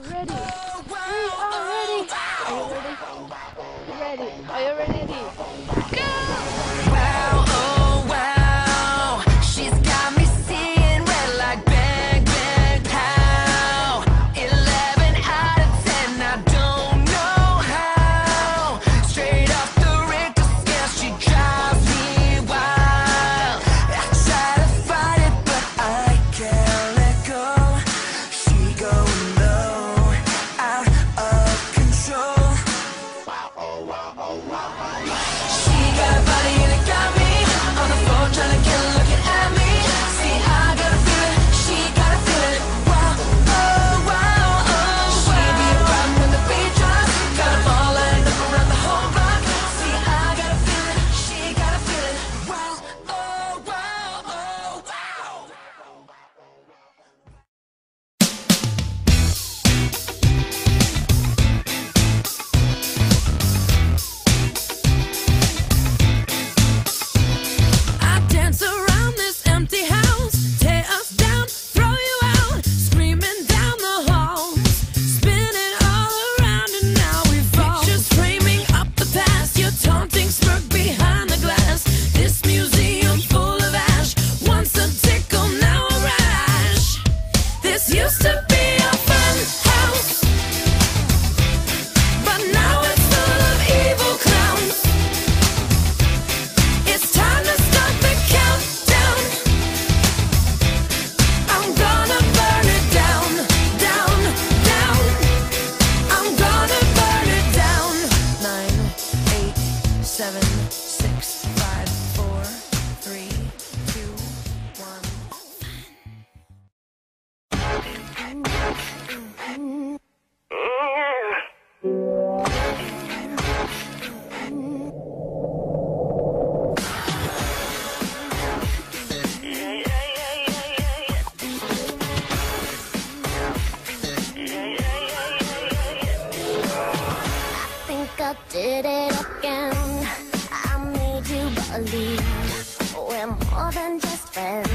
ready. We are ready. Are you ready? Ready. Are you ready? to be did it again. I made you believe we're more than just friends.